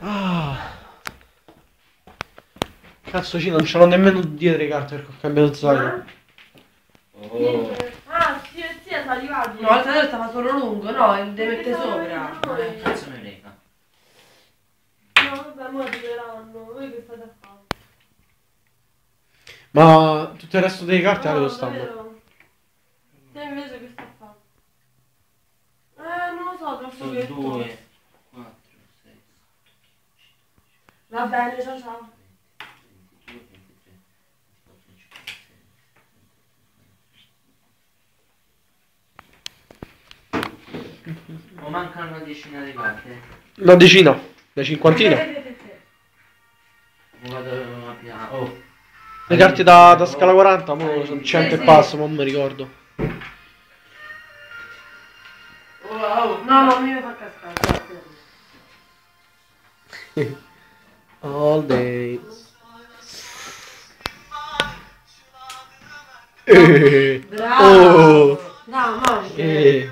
Ah. Cazzo, ci non ce l'ho nemmeno dietro le carte perché ho cambiato zaino. Oh. Ah, sì, sì, è salivato. Una volta detto stava solo lungo, no, e deve mettere sopra. No, Eh. Cazzo me lega. No, vabbè, mo arriveranno. Voi che state a fare? Ma tutto il resto delle carte dove No, stanno? davvero? Te invece che stai a fare? Eh, non lo so, troppo che 2, Va bene, ciao ciao. 22, 23, 24, 26. O mancano una decina di carte. Una decina, una cinquantina. O vado a piano. Oh. Le carte da, da scala 40, mo sono 100 e sì. passa, ma non mi ricordo. Wow. No, no, mi fa cascare. All day. Eh, Bravo. Oh. No, no, eh.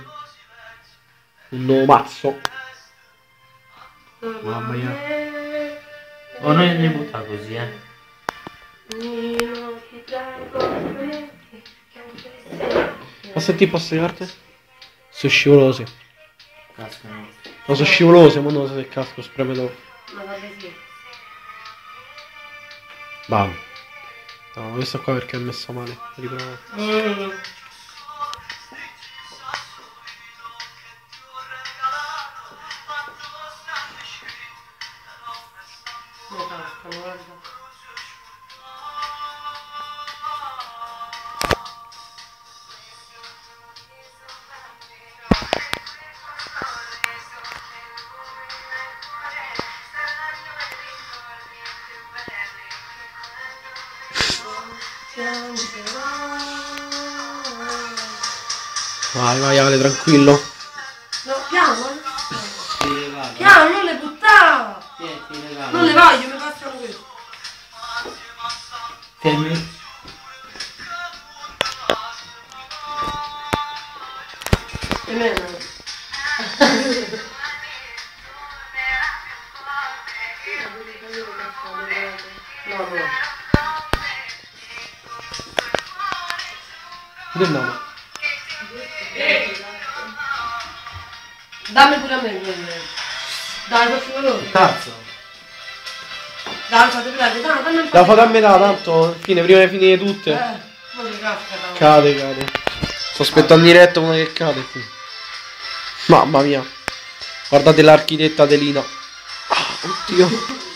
Un nuovo mazzo. Mamma mia. O noi ne butta così, eh. Ma senti un po' queste carte? Sono scivolose. Cascano. Ma sono scivolose, ma non so se casco, spreme dopo. Ma vabbè sì. Bam. No, questa qua perché è messa male. Riprovo. Vai, vai, Ale, tranquillo. Dammi pure a me quelle. Dai, faccio loro. Cazzo. Dai, fate prego, dai, dammi un po' La fate a metà, tanto, fine, prima di finire tutte. Eh, ma che casca. Cade, cade. Sto aspettando in diretta una che cade qui. Mamma mia. Guardate l'architetta Adelina. Ah, oddio.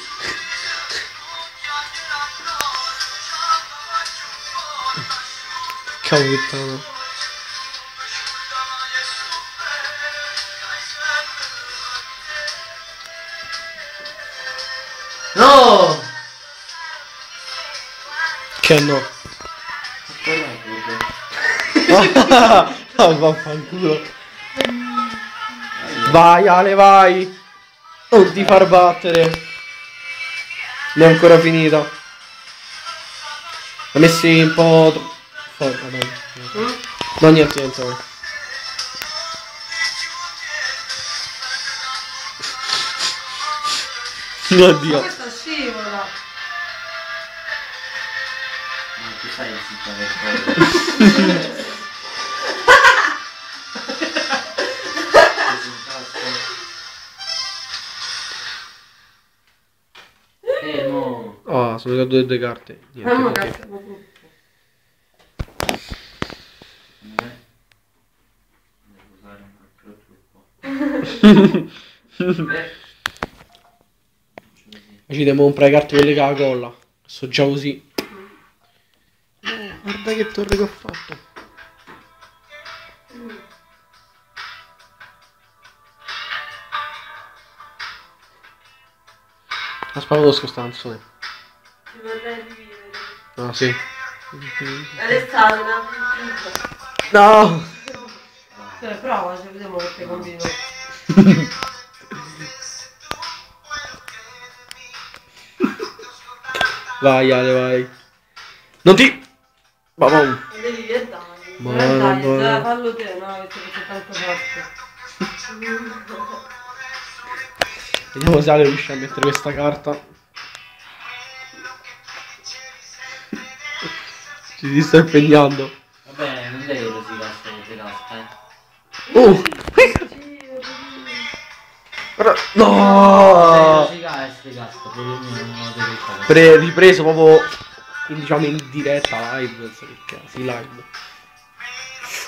Cavolo puttana. No! Che no. Ah, vaffanculo. Vai Ale, vai. Non ti far battere. Non è ancora finita. L'ha messi un po'... fuori, vabbè. Mm? No, niente, niente. Oddio. Ti fai zitta per favore. Fermo. Ah, sono cadute due, due carte. Niente, un altro trucco. Eh. Ci devo comprare le carte quelle che la colla. So già così. Guarda che torre che ho fatto. Aspetta, conosco sta canzone. Ti vorrei rivivere. Ah, sì. Alessandra. No! Cioè, prova, se vediamo che te combino. Vai, Ale, vai. Non ti... Ma. Non devi vietare. Ma Eh, dai, no. dai, fallo te, no, che sei tanto forte. Vediamo se Ale riesce a mettere questa carta. Ci si sta impegnando. Vabbè, non devi rosicare sto che casca, eh. Oh! No! Devi devi fare. Pre- ripreso proprio in, diciamo in diretta live, so che cazzo, live.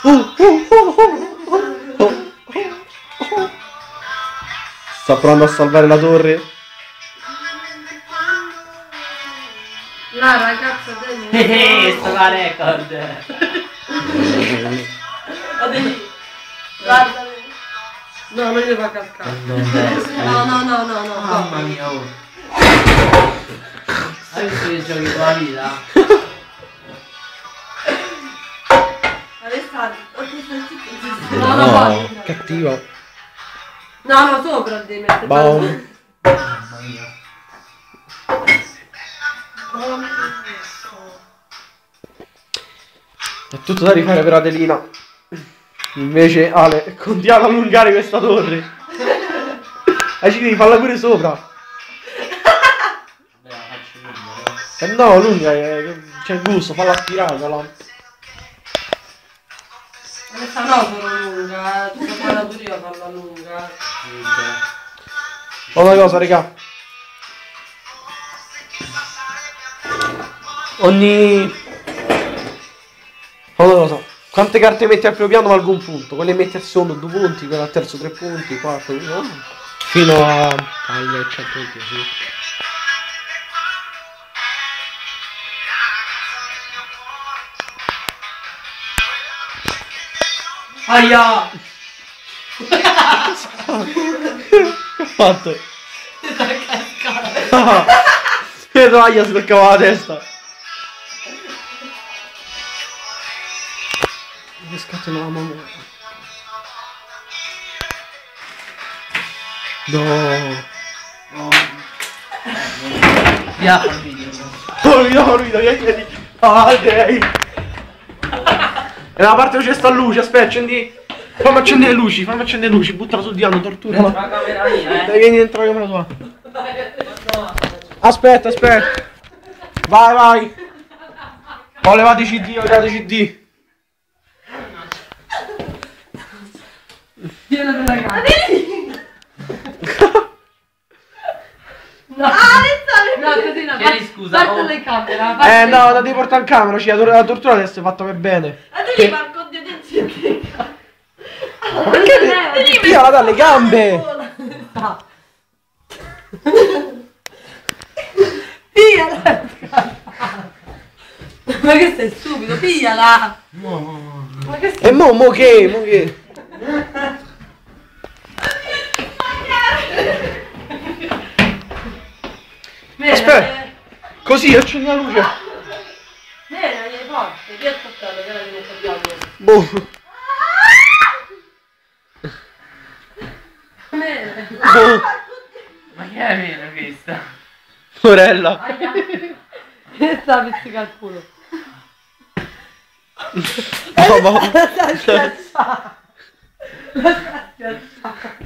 Oh, oh, oh, oh, oh, oh, oh. Sta provando a salvare la torre. La ragazza del Eh, sto la record. Guarda. No, non gli fa cascare. No, no, no, no, no. Mamma mia, visto che giochi con la vita? Alessandro, oddio, stai zitto. No, no, no. cattiva. No, no, sopra devi mettere. Boom. Mamma mia. È tutto da rifare per Adelina. Invece Ale continua ad allungare questa torre. E ci devi farla pure sopra. Lunga, Eh no, lunga, eh, c'è gusto, falla. Questa no sono lunga, eh. Sto fare pure io a farla lunga. Fa una cosa, raga. Ogni... Fa una cosa. Quante carte metti al primo piano valgo un punto. Quelle metti al secondo due punti, quelle al terzo tre punti, quarto, no? Fino a... al 120, sì. Aia! Che ha fatto? Vedo Aia sbloccava la testa. Mi scattano la mamma. No. Via il video. Oh, no, lui, dai, vieni. Ah, dai. E nella parte dove c'è sta luce, aspetta, accendi. Fammi accendere le luci, fammi accendere le luci, buttala sul divano, tortura. La camera mia, Dai, eh. vieni dentro la camera tua. Aspetta, aspetta. Vai, vai. Ho levato i CD, ho levato i CD. Piena della gara. No, no, così no. Chiedi part- scusa, Parte oh. camera. Eh no, la devi portare in camera, cioè, la la tortura deve essere fatta per bene. Adeli, ma oddio, dieci Perché devi via dalle gambe? Pigliala! Ma che sei stupido, pigliala! No. Ma che sei E mo, mo che, mo che? Aspetta. Così, accendi la luce. Boh. Boh. Ma che è vero questa? Sorella. Che sta a pizzicare il culo? No, ma... Sta schiacciata! Sta schiacciata!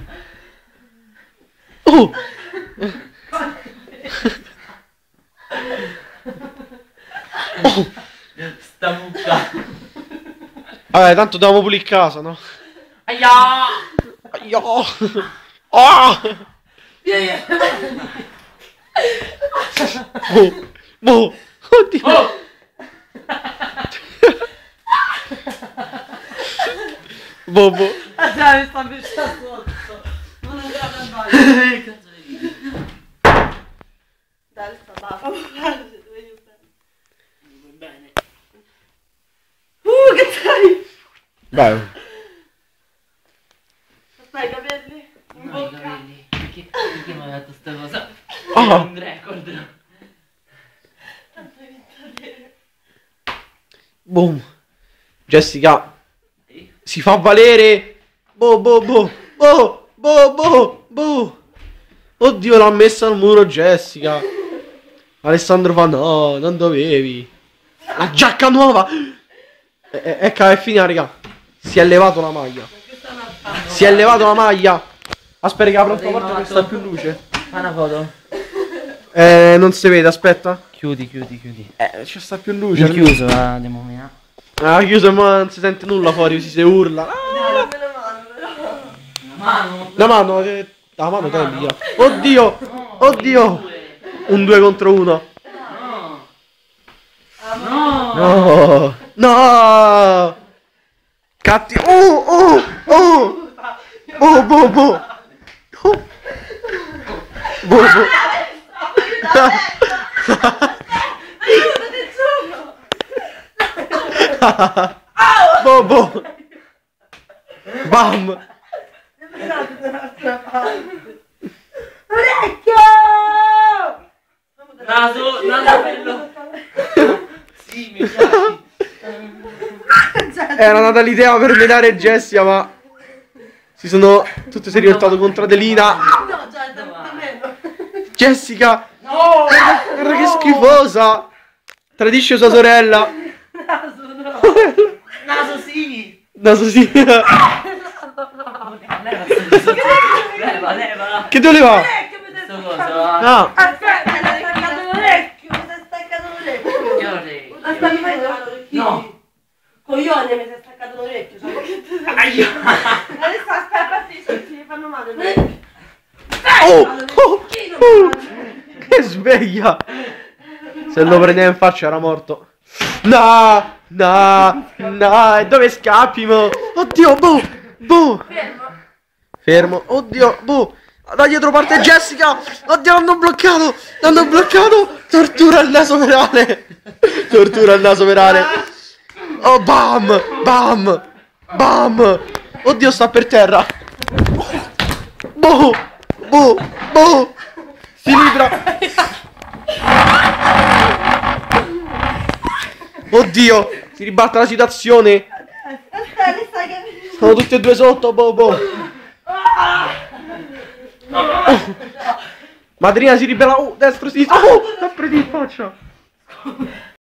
Oh. Oh. Sta mucca. Vabbè, tanto dobbiamo pulire casa, no? Aia! Aia. Ah. Vieni! Boh. Boh. Oddio. Oh! Boh, boh. Dai, sta pesciando sotto! Non andrà a bagno! Che cazzo di Dai, sta baffa, guarda, devi aiutare! Bene. Uh, che sei? Dai. Aspetta, i capelli? In No, bocca? capelli. Perché, perché mi ha detto sta cosa? È un record. Tanto hai vinto te. Boom. Jessica. Si fa valere. Boh, boh, boh. Boh, boh, boh, boh. Oddio, l'ha messa al muro Jessica. Alessandro fa no, non dovevi. La giacca nuova. E- e- Ecco, è finita, raga. Si è levato la maglia. Si è levato la maglia. Aspetta che apro la Devi porta che fatto- sta più luce. Fa una foto. Eh, non si vede, aspetta. Chiudi, chiudi, chiudi. Eh, ci sta più luce. È chiuso, ah, via. Ah, chiuso, ma non si sente nulla fuori, si, si urla. Ah, la mano. Mano. la mano, eh, la mano tendi, via. Oddio, oddio. Un 2 contro 1. No. No. No, no. Cattivo. Oh, oh, oh. Boh, boh, boh. Oh. Boh, boh. Boh, boh. Bam. Orecchio! Naso, naso bello. Sì, mi piace. Era nata l'idea per menare Jessia, ma si sono tutte si è rivoltato contro Adelina. No, già, meno. Jessica, No. guarda che schifosa. Tradisce sua sorella. Naso, no. Naso sì. Naso sì. Leva, leva, leva. Che dove va? Orecchio, mi Sto sei coso. staccato. Ah, Aspetta, mi hai staccato l'orecchio, mi sei staccato l'orecchio. Che orecchio. Coglione, mi sei staccato l'orecchio. cioè, Aia. Adesso aspetta, ti ti fanno male. l'orecchio. Oh, Dai, oh, oh. male? che sveglia. Se lo prendeva in faccia era morto. No, no, no, e dove scappi, mo? Oddio, boh, boh. Fermo. Fermo, oddio, boh. Da dietro parte Jessica. Oddio, l'hanno bloccato. L'hanno bloccato. Tortura al naso verale. Tortura al naso verale. Oh, bam, bam, bam. Oddio, sta per terra. Boh, boh, boh. Si libra. Oddio, si ribatta la situazione. Sono tutti e due sotto, boh, boh. Madrina si ribella. Oh, destro, sinistra. Oh, preso in faccia.